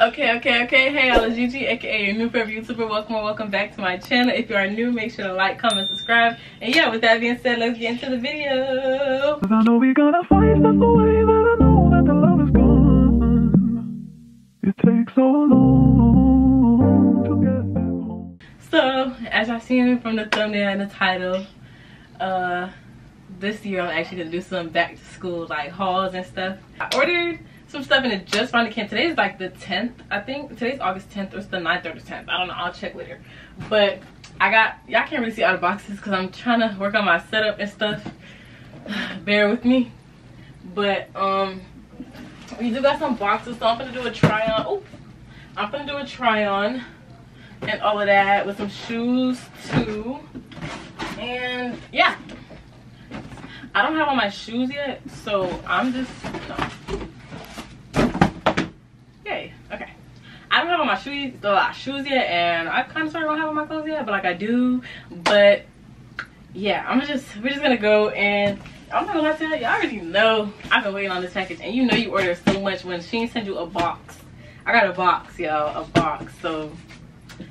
Okay, okay, okay. Hey, y'all, it's Gigi, aka your new favorite YouTuber. Welcome or welcome back to my channel. If you are new, make sure to like, comment, subscribe. And yeah, with that being said, let's get into the video. I know we gotta fight stuff away that I know that the love is gone. It takes so long to get back home. So, as y'all seen from the thumbnail and the title, uh, this year I'm actually gonna do some back to school like hauls and stuff. I ordered some stuff and it just finally came. Today is like the 10th, I think. Today's August 10th or it's the 9th or the 10th. I don't know. I'll check later. But I got, y'all can't really see all the boxes because I'm trying to work on my setup and stuff. Bear with me. But um, we do got some boxes. So I'm gonna do a try on. Oh, I'm gonna do a try on and all of that with some shoes too. And yeah. I don't have on my shoes yet, so I'm just. Okay. I don't have on my shoes, uh, shoes yet, and I kind of sort of don't have on my clothes yet, but like I do. But yeah, I'm just we're just gonna go and I'm not gonna lie to you, y'all already know I've been waiting on this package, and you know you order so much when Shein send you a box. I got a box, y'all, a box. So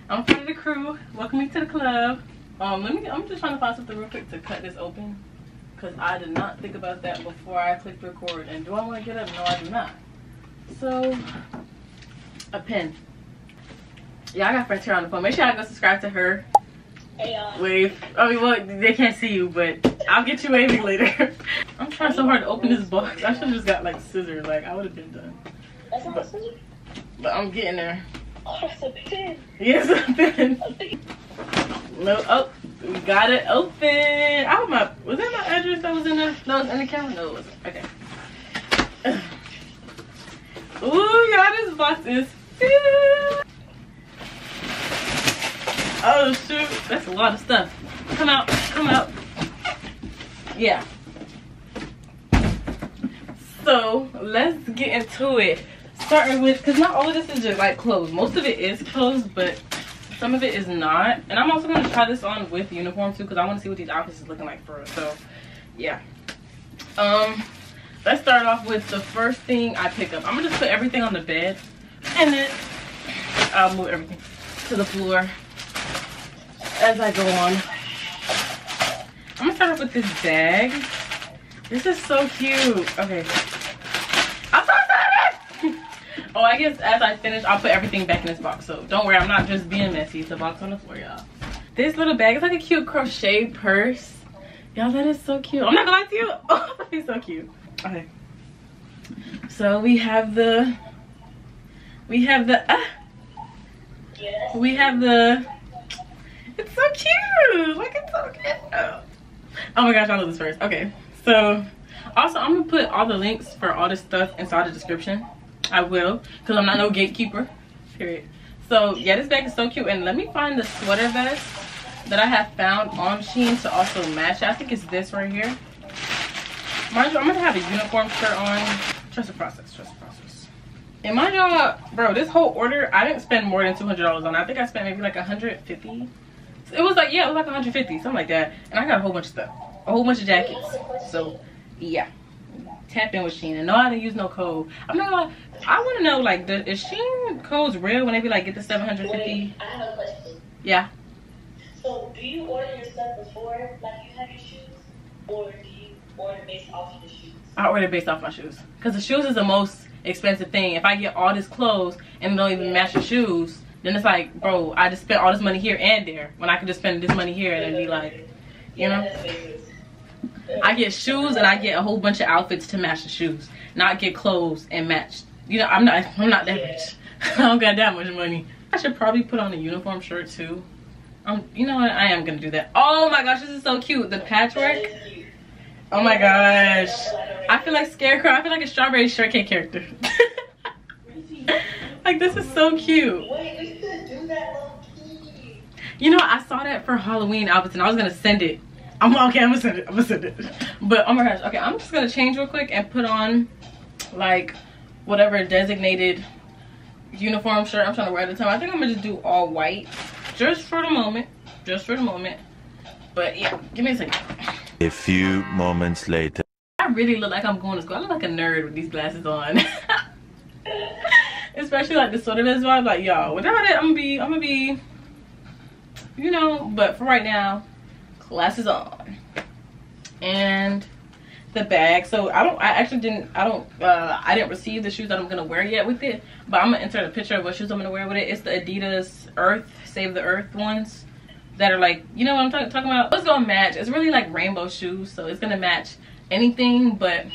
I'm part of the crew. Welcome me to the club. Um, let me. I'm just trying to find something real quick to cut this open, cause I did not think about that before I clicked record. And do I want to get up? No, I do not. So, a pen. Yeah, I got friends here on the phone. Make sure I go subscribe to her. Hey y'all. Wave. Oh, well, they can't see you, but I'll get you waving later. I'm trying so hard to open this box. I should have just got like scissors. Like I would have been done. That's not scissor. But I'm getting there. Oh, that's a pen. Yes, a pen. A No, oh, we got it open. Have my, was that my address that was in the, that was in the camera? No, it wasn't. Okay. Ooh, y'all, this box is. Oh, shoot. That's a lot of stuff. Come out, come out. Yeah. So, let's get into it. Starting with, because not all of this is just like clothes. Most of it is clothes, but some of it is not and i'm also going to try this on with uniform too because i want to see what these outfits is looking like for us so yeah um let's start off with the first thing i pick up i'm gonna just put everything on the bed and then i'll move everything to the floor as i go on i'm gonna start off with this bag this is so cute okay i'm so excited Oh, I guess as I finish, I'll put everything back in this box. So don't worry, I'm not just being messy. It's a box on the floor, y'all. This little bag is like a cute crochet purse. Y'all, that is so cute. I'm not gonna lie to you. Oh, is so cute. Okay. So we have the, we have the, ah, Yes. we have the, it's so cute. Look, it's so cute. Oh my gosh, I love this first. Okay, so also I'm gonna put all the links for all this stuff inside the description. I will, because I'm not no gatekeeper, period. So yeah, this bag is so cute. And let me find the sweater vest that I have found on Shein to also match. I think it's this right here. Mind you, I'm gonna have a uniform shirt on. Trust the process, trust the process. And mind y'all, bro, this whole order, I didn't spend more than $200 on it. I think I spent maybe like 150 It was like, yeah, it was like 150 something like that. And I got a whole bunch of stuff. A whole bunch of jackets. So, yeah tap in with Shein and no I didn't use no code. I'm not gonna I wanna know like the is Shein codes real when they be like get the 750? Wait, I have a question. Yeah. So, do you order your stuff before, like you have your shoes, or do you order based off of the shoes? I order based off my shoes. Cause the shoes is the most expensive thing. If I get all this clothes and don't even match the shoes, then it's like, bro, I just spent all this money here and there when I could just spend this money here and then be like, you know? That makes sense. I get shoes and I get a whole bunch of outfits to match the shoes. Not get clothes and match. You know, I'm not I'm not that rich. I don't got that much money. I should probably put on a uniform shirt too. Um, you know what? I am gonna do that. Oh my gosh, this is so cute. The patchwork. Oh my gosh. I feel like Scarecrow. I feel like a strawberry shortcake character. like this is so cute. Wait, we could do that low key. You know, I saw that for Halloween outfits and I was gonna send it. I'm okay, I'm gonna send it. I'm gonna send it. But oh my gosh, okay, I'm just gonna change real quick and put on like whatever designated uniform shirt I'm trying to wear at the time. I think I'm gonna just do all white. Just for the moment. Just for the moment. But yeah, give me a second. A few moments later. I really look like I'm going to school. I look like a nerd with these glasses on. especially like the sort of his vibe. Like, yo, without it, I'm gonna be, I'm gonna be, you know. But for right now, class is on, and the bag. So I don't, I actually didn't, I don't, uh, I didn't receive the shoes that I'm gonna wear yet with it. But I'm gonna insert a picture of what shoes I'm gonna wear with it. It's the Adidas Earth Save the Earth ones that are like, you know what I'm talk talking about? It's gonna match. It's really like rainbow shoes, so it's gonna match anything. But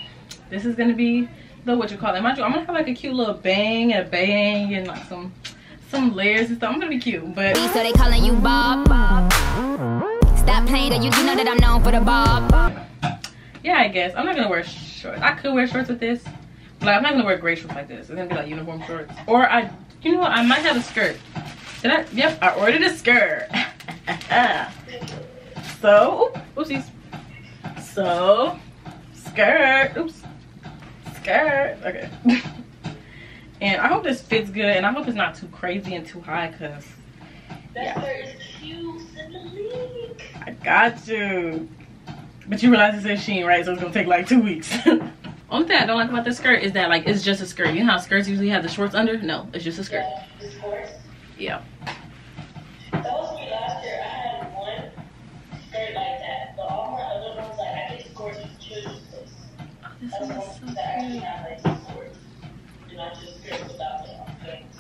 this is gonna be the what you call it. Mind you, I'm gonna have like a cute little bang and a bang and like some some layers and stuff. I'm gonna be cute, but So they calling you Bob. Stop playing, that you do know that I'm known for the Bob. yeah, I guess I'm not gonna wear shorts. I could wear shorts with this, but I'm not gonna wear gray shorts like this. It's gonna be like uniform shorts. Or I, you know what? I might have a skirt. Did I? Yep, I ordered a skirt. so, oop, oopsies. So, skirt. Oops. Skirt. Okay. and I hope this fits good, and I hope it's not too crazy and too high, cause That Yeah. skirt is cute. Send the link. I got you. But you realize it says Shein, right? So it's gonna take like two weeks. Only thing I don't like about this skirt is that like it's just a skirt. You know how skirts usually have the shorts under? No, it's just a skirt. Yeah,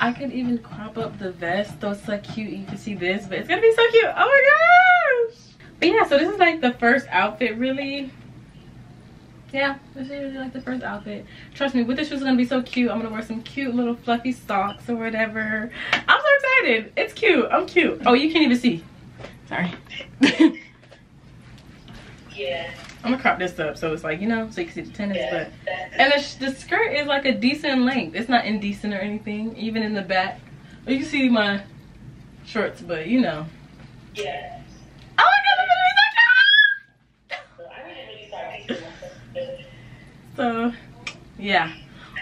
I could even crop up the vest. Though it's so cute. You can see this, but it's gonna be so cute. Oh my gosh. But yeah, so this is like the first outfit, really. Yeah, this is really like the first outfit. Trust me, with this shoes gonna be so cute. I'm gonna wear some cute little fluffy socks or whatever. I'm so excited. It's cute. I'm cute. Oh, you can't even see. Sorry. Yeah. I'm gonna crop this up so it's like you know so you can see the tennis, Yeah. but and the, the skirt is like a decent length. It's not indecent or anything, even in the back. You can see my shorts, but you know. yeah. Oh my god, I didn't really start picking myself. So, yeah.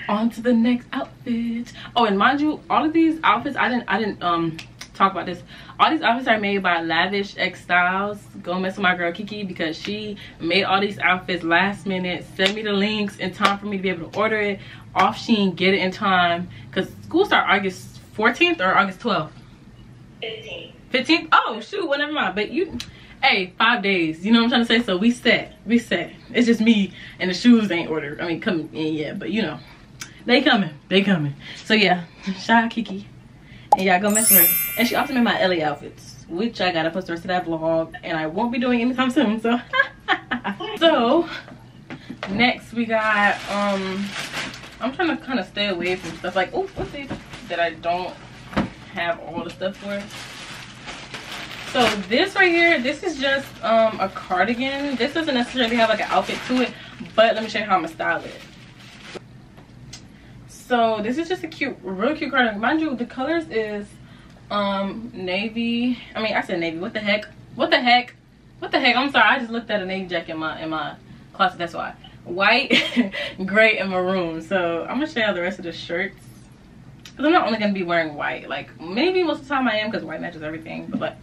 On to the next outfit. Oh, and mind you, all of these outfits, I didn't, I didn't um talk about this. All these outfits are made by Lavish X Styles. Go mess with my girl Kiki because she made all these outfits last minute. Send me the links in time for me to be able to order it off Shein, get it in time. Cause school start August 14th or August 12th. 15. 15th? Oh shoot, well never mind. But you hey, five days. You know what I'm trying to say? So we set. We set. It's just me and the shoes ain't ordered. I mean coming in yet, but you know. They coming. They coming. So yeah, shout out Kiki. And y'all go mess with her. And she also made my Ellie outfits, which I gotta post the rest of that vlog. And I won't be doing anytime soon. So So next we got um I'm trying to kind of stay away from stuff like oh what's these that I don't have all the stuff for. So this right here, this is just um a cardigan. This doesn't necessarily have like an outfit to it, but let me show you how I'm gonna style it. So this is just a cute, real cute cardigan. Mind you, the colors is um navy. I mean, I said navy. What the heck? What the heck? What the heck? I'm sorry. I just looked at a navy jacket in my in my closet. That's why. White, gray, and maroon. So I'm gonna show you the rest of the shirts. Cause I'm not only gonna be wearing white. Like maybe most of the time I am, cause white matches everything. But like,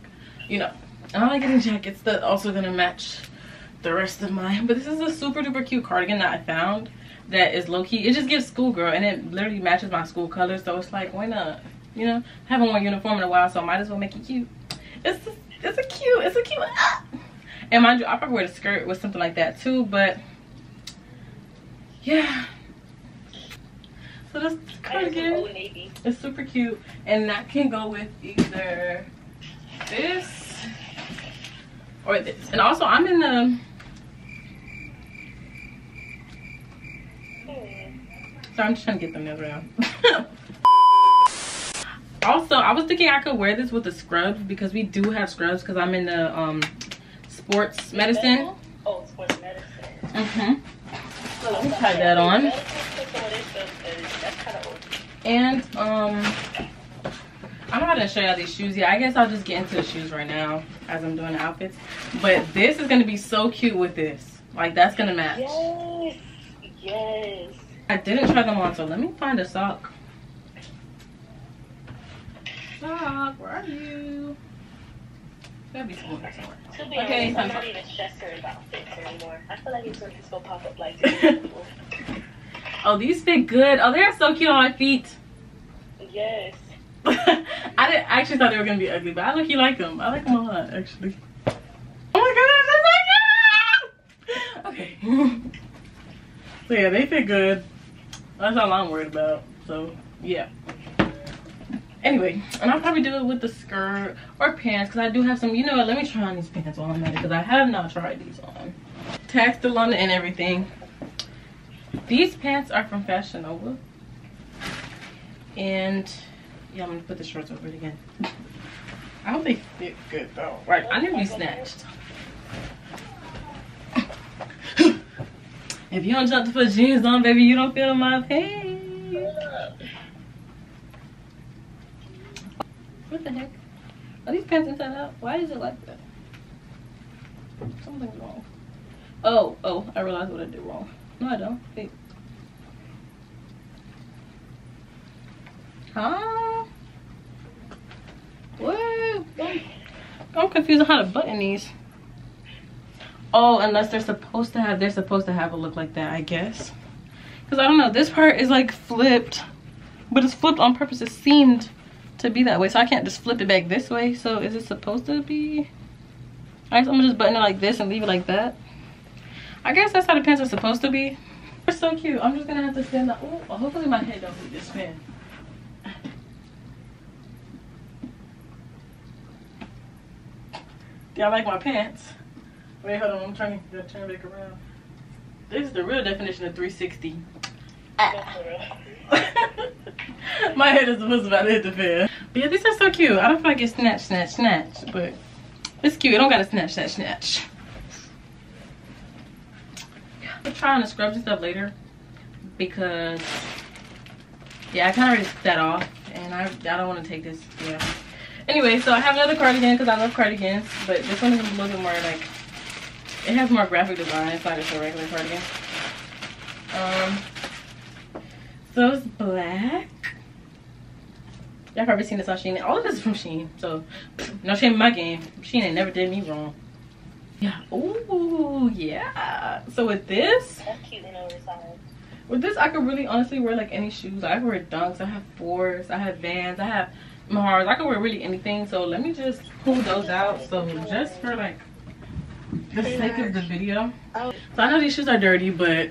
you know, and I like getting jackets that also gonna match the rest of mine. But this is a super duper cute cardigan that I found that is low key. It just gives schoolgirl, and it literally matches my school colors. So it's like, why not? You know, I haven't worn uniform in a while, so I might as well make it cute. It's it's a cute, it's a cute. Ah! And mind you, I probably wear the skirt with something like that too. But yeah. So this cardigan is super cute, and that can go with either this or this. And also, I'm in the So I'm just trying to get them nails around. also, I was thinking I could wear this with the scrubs because we do have scrubs because I'm in the um sports medicine. Oh, sports medicine. Mm-hmm. So let me tie that on. Medicine, some of this stuff is- That's kind of old. And um I'm not gonna show y'all these shoes yet. I guess I'll just get into the shoes right now as I'm doing the outfits. But this is gonna be so cute with this. Like that's gonna match. Yes. Yes. I didn't try them on, so let me find a sock. Sock, where are you? Gotta be somewhere somewhere. To be Okay, honest, I'm not even about fits anymore. I feel like it's gonna pop up like this. Oh, these fit good. Oh, they're so cute on my feet. Yes. I didn't I actually thought they were gonna be ugly, but I look you like them. I like them a lot actually. Oh my gosh, that's so cute! Okay. so yeah, they fit good. That's all I'm worried about. So yeah. Anyway, and I'll probably do it with the skirt or pants because I do have some. You know what? Let me try on these pants it because I have not tried these on. Tag still on and everything. These pants are from Fashion Nova. And yeah, I'm gonna put the shorts over it again. I hope they fit good though. Right, I nearly snatched. If you don't jump to put jeans on, baby, you don't feel my pain. What the heck? Are these pants inside out? Why is it like that? Something's wrong. Oh, oh, I realized what I did wrong. No, I don't. Wait. Huh? What? I'm, I'm confused on how to button these. Oh, unless they're supposed to have, they're supposed to have a look like that, I guess. Because I don't know, this part is like flipped, but it's flipped on purpose. It seemed to be that way, so I can't just flip it back this way. So is it supposed to be? I guess I'm gonna just button it like this and leave it like that. I guess that's how the pants are supposed to be. They're so cute. I'm just gonna have to stand up. Oh, hopefully my head don't hit this. Yeah, I like my pants. Wait, hold on. I'm trying to turn back around. This is the real definition of 360. Ah. my head is was about to hit the fan. But yeah, these are so cute. I don't feel like it's snatch, snatch, snatch, but it's cute. I don't gotta snatch, snatch, snatch. I'm trying to scrub this stuff later because yeah, I kind of already set off and I, I don't want to take this. Yeah. Anyway, so I have another cardigan because I love cardigans, but this one is a little bit more like it has more graphic design. It's not just a regular cardigan. Um, so it's black. Y'all probably seen this on Shein. All of this is from Shein, so no shame in my game. Shein ain't never did me wrong. Yeah. Ooh, yeah. So with this, That's cute and oversized. with this, I could really honestly wear like any shoes. I wear dunks. I have fours. I have Vans. I have Miharas. I can wear really anything. So let me just pull those out. So just for like the sake of the video. Oh. So I know these shoes are dirty, but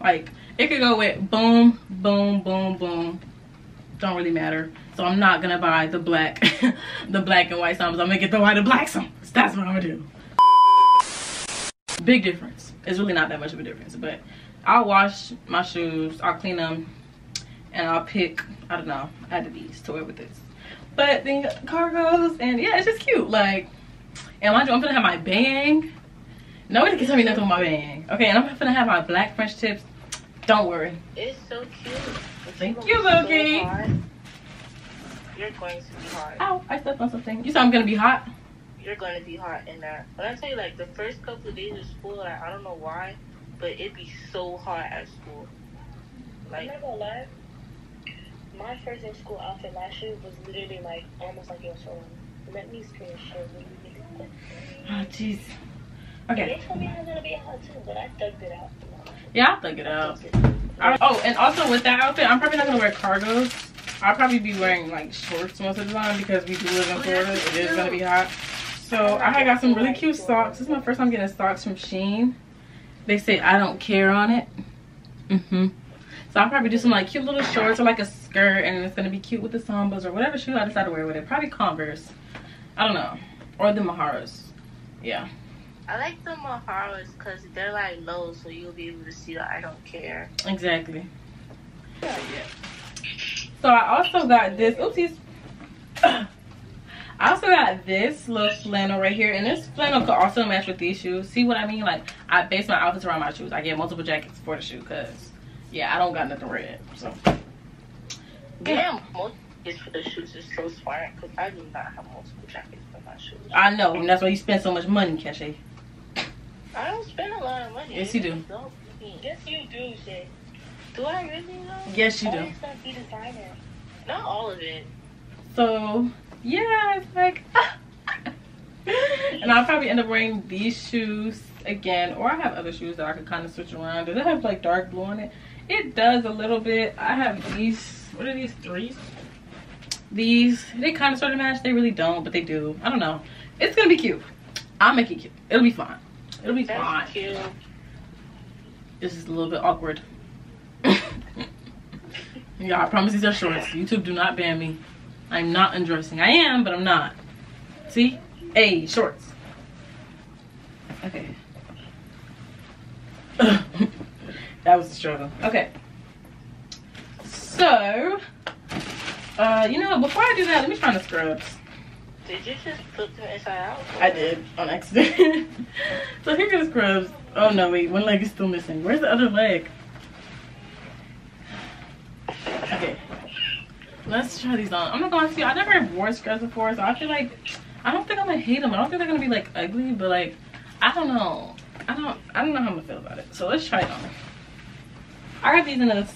like it could go with boom, boom, boom, boom. Don't really matter. So I'm not gonna buy the black, the black and white Sambas. I'm gonna get the white and black Sambas. That's what I'm gonna do. Big difference. It's really not that much of a difference, but I'll wash my shoes. I'll clean them, and I'll pick. I don't know. Out of these to wear with this. But then cargos, and yeah, it's just cute. Like, and mind you, I'm gonna have my bang. Nobody can tell me nothing with my bang. Okay, and I'm gonna have my black French tips. Don't worry. It's so cute. Thank you, be so Loki. You're going to be hot. Ow, I stepped on something. You said I'm gonna be hot? You're going to be hot in that. When I tell you, like, the first couple of days of school, like, I don't know why, but it'd be so hot at school. I'm Like, not gonna lie. My first day school outfit last year was literally like almost like your soul. Let me screen share with you. Oh, jeez. They Okay. told me it was gonna be hot too, but I thugged it out. Yeah, I'll thug it out. Oh, and also with that outfit, I'm probably not gonna wear cargos. I'll probably be wearing like shorts most of the time because we do live in Florida. It is gonna be hot. So I got some really cute socks. This is my first time getting socks from Shein. They say I don't care on it. Mm-hmm. So I'll probably do some like cute little shorts or like a skirt, and it's gonna be cute with the sambas or whatever shoe I decide to wear with it. Probably Converse. I don't know, or the Miharas. Yeah. I like the Miharas because they're, like, low, so you'll be able to see the I don't care. Exactly. So I also got this. Oopsies. I also got this little flannel right here, and this flannel could also match with these shoes. See what I mean? Like I base my outfits around my shoes. I get multiple jackets for the shoe, cause yeah, I don't got nothing red. So Damn, most jackets for the shoes is so smart because I do not have multiple jackets for my shoes. I know, and that's why you spend so much money, Keshe. I don't spend a lot of money. Yes, you do. Yes, you do, Shay. Do I really though? Yes, you All do. be designer. Not all of it. So yeah, it's like, and I'll probably end up wearing these shoes again, or I have other shoes that I could kind of switch around. Does it have like dark blue on it? it does a little bit. I have these. What are these threes? These they kind of sort of match. They really don't, but they do. I don't know. It's gonna be cute. I'll make it cute. It'll be fine. It'll be That's fine. cute. This is a little bit awkward. yeah, I promise these are shorts. YouTube do not ban me. I'm not undressing. I am, but I'm not. See? Hey, shorts. Okay. that was a struggle. Okay. So, uh, you know, before I do that, let me find the scrubs. Did you just flip them inside out? I did on accident. so here go the scrubs. Oh no, wait, one leg is still missing. Where's the other leg? Okay. Let's try these on. I'm not gonna see. I never wore scrubs before, so I feel like I don't think I'm gonna hate them. I don't think they're gonna be like ugly, but like I don't know. I don't. I don't know how I'm gonna feel about it. So let's try it on. I got these in a,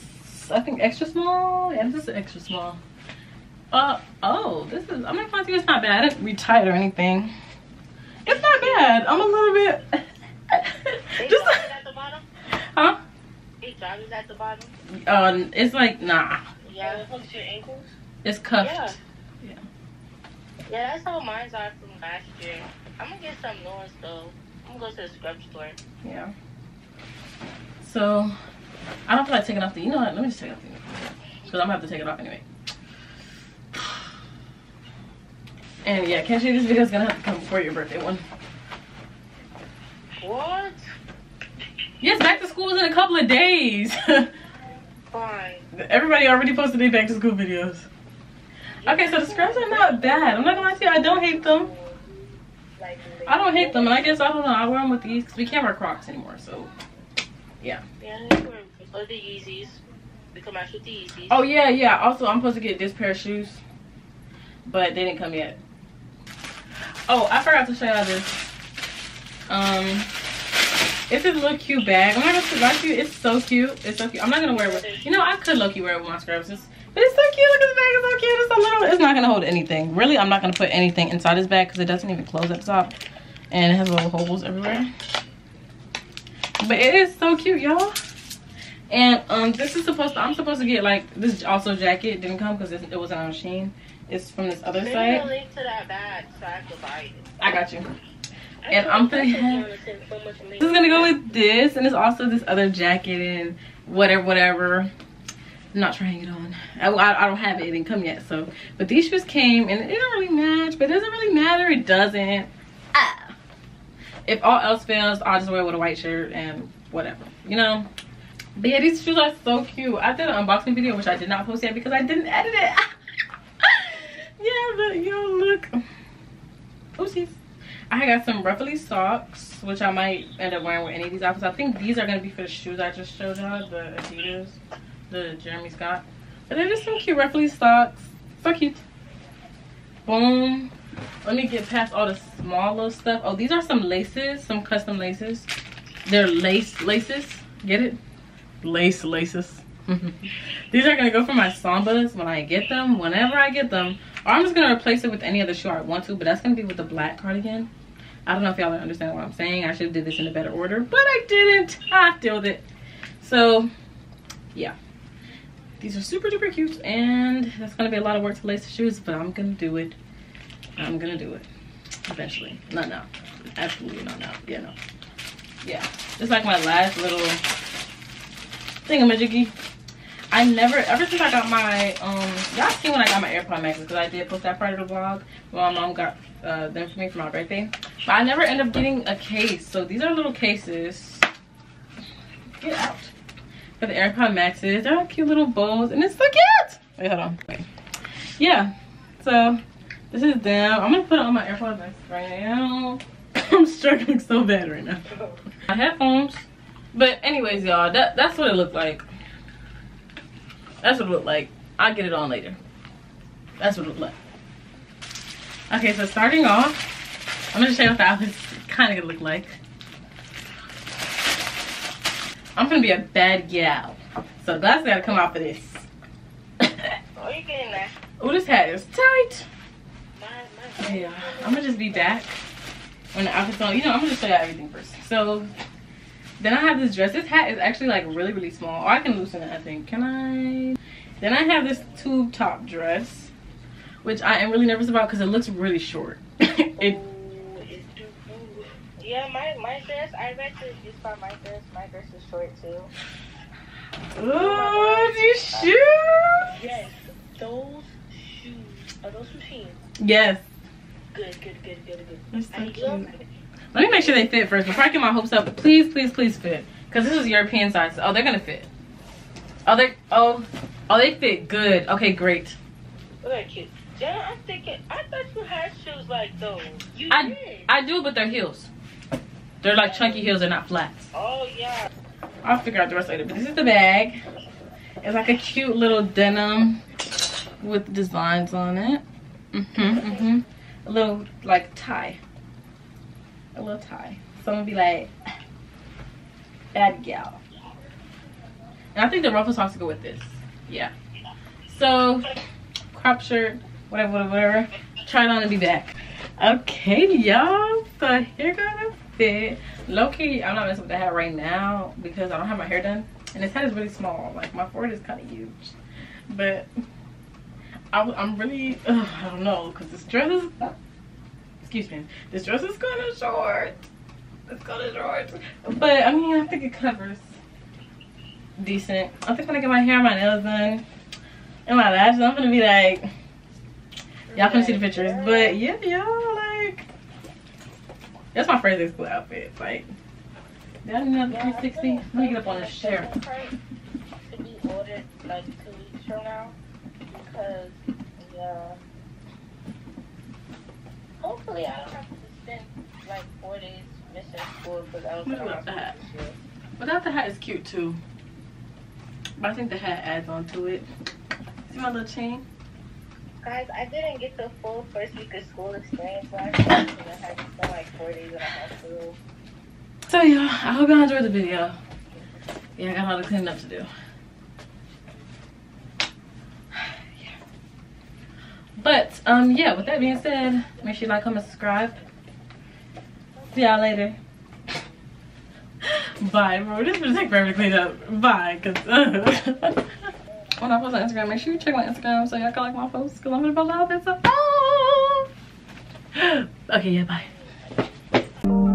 I think extra small. Yeah, this is extra small. Uh oh, this is. I'm not gonna see. It's not bad. I didn't retie or anything. It's not bad. I'm a little bit. Just. at the bottom? Huh? They joggers at the bottom? Um, it's like nah. Yeah. Close to your ankles. It's cuffed. Yeah. Yeah. Yeah, that's how mine's are from last year. I'm gonna get some new ones though. I'm gonna go to the scrub store. Yeah. So, I don't feel like taking off the. You know what? Let me just take off the. Because I'm gonna have to take it off anyway. And yeah, can't you? This video's gonna have to come before your birthday one. What? Yes, back to school is in a couple of days. Fine. Everybody already posted their back to school videos. Okay, so the scrubs are not bad. I'm not gonna lie to you, I don't hate them. I don't hate them, and I guess I don't know. I wear them with these because we can't wear Crocs anymore. So, Yeah, they were or the Yeezys. We can match with the Yeezys. oh yeah, yeah. Also, I'm supposed to get this pair of shoes, but they didn't come yet. Oh, I forgot to show y'all this. Um, it's this little cute bag. I'm gonna lie you. It's so cute. It's so cute. I'm not gonna wear it. With, you know, I could low-key wear it with my scrubs. It's, but it's so cute. Look at the bag. It's so cute. It's so little. It's not gonna hold anything. Really, I'm not gonna put anything inside this bag because it doesn't even close at the top, and it has little holes everywhere. But it is so cute, y'all. And um, this is supposed to. I'm supposed to get like this. Also, jacket didn't come because it, wasn't on Shein. It's from this other a site. link to that bag so I can buy it. I got you. I And I'm I pretty told happy. John to send so. This is gonna go with this, and it's also this other jacket and whatever, whatever. I'm not trying it on. I, I, I don't have it. It didn't come yet. So, but these shoes came, and it don't really match. But it doesn't really matter. It doesn't. Ah. If all else fails, I'll just wear it with a white shirt and whatever. You know. But yeah, these shoes are so cute. I did an unboxing video, which I did not post yet because I didn't edit it. yeah, but yo, look. Oopsies. I got some ruffly socks, which I might end up wearing with any of these outfits. I think these are gonna be for the shoes I just showed y'all, the Adidas, the Jeremy Scott. But they're just some cute ruffly socks. So cute. Boom. Let me get past all the small little stuff. Oh, these are some laces, some custom laces. They're lace laces. Get it? Lace laces. these are gonna go for my sambas when I get them, whenever I get them. Or I'm just gonna replace it with any other shoe I want to, but that's gonna be with the black cardigan. I don't know if y'all understand what I'm saying. I should have did this in a better order, but I didn't. I with it. So, yeah. These are super duper cute, and that's gonna be a lot of work to lace the shoes, but I'm gonna do it. I'm gonna do it eventually. Not now. Absolutely not now. Yeah, no. Yeah. It's like my last little thingamajiggy. I never, ever since I got my, um, y'all seen when I got my AirPod Maxes, because I did post that part of the vlog. My mom got uh, them for me for my birthday. But I never end up getting a case. So these are little cases. Get out. For the AirPod Maxes. They're all cute little bows. And it's so cute. Wait, hold on. Wait. Yeah. So, this is them. I'm going to put it on my AirPod Max right now. I'm struggling so bad right now. My headphones. But anyways, y'all, that, that's what it looked like. That's what it looked like. I'll get it on later. That's what it looked like. Okay, so starting off, I'm gonna show you what the outfit's kind of gonna look like. I'm gonna be a bad gal. So the glasses gotta come out for this. Oh, you getting that? oh, this hat is tight. My, my. Yeah, I'm gonna just be back when the outfit's on. You know, I'm gonna show you everything first. So Then I have this dress. This hat is actually like really, really small. Or I can loosen it, I think. Can I? Then I have this tube top dress, which I am really nervous about because it looks really short. it Ooh, it's too ooh. Yeah, my my dress. I read to just buy my dress. My dress is short too. Oh, these shoes. Yes, those shoes. Are those machines? Yes. Good, good, good, good, good. They're so cute. Let me make sure they fit first before I get my hopes up. Please, please, please fit. Cause this is European size. Oh, they're gonna fit. Oh, they oh, oh, they fit good. Okay, great. Look cute. I'm thinking. I thought you had shoes like those. You I did. I do, but they're heels. They're like chunky heels. They're not flats. oh yeah. I'll figure out the rest later. But this is the bag. It's like a cute little denim with designs on it. Mm-hmm, mm-hmm. A little like tie. A little tie. Someone be like, bad gal. And I think the ruffle socks go with this. Yeah. So, crop shirt, whatever, whatever, whatever. Try it on and be back. Okay, y'all. So here gonna fit. Low key, I'm not messing with the hat right now because I don't have my hair done. And this hat is really small. Like my forehead is kind of huge. But I, am really, ugh, I don't know, because this dress is, excuse me, this dress is kind of short. It's kind of short. But I mean, I think it covers decent. I think when I get my hair and my nails done and my lashes, I'm gonna be like, y'all can see the pictures. But yeah, y'all like, that's my first school outfit. Like, do another 360? Let me get up on this chair. To be ordered like two weeks from now because yeah. Hopefully, I don't have to spend like four days missing school because I don't think about I'm to. Without the hat is cute too. But I think the hat adds on to it. See my little chain? Guys, I didn't get the full first week of school experience last year because I had to spend like four days in a hospital. So yeah, I hope y'all enjoyed the video. Yeah, I got a lot of cleaning up to do. But um yeah, with that being said, make sure you like, comment, subscribe. See y'all later. Bye, bro. This will take forever to clean up. Bye, cause when I post on Instagram, make sure you check my Instagram so y'all can like my posts, cause I'm gonna all this. Oh! Okay, yeah, bye.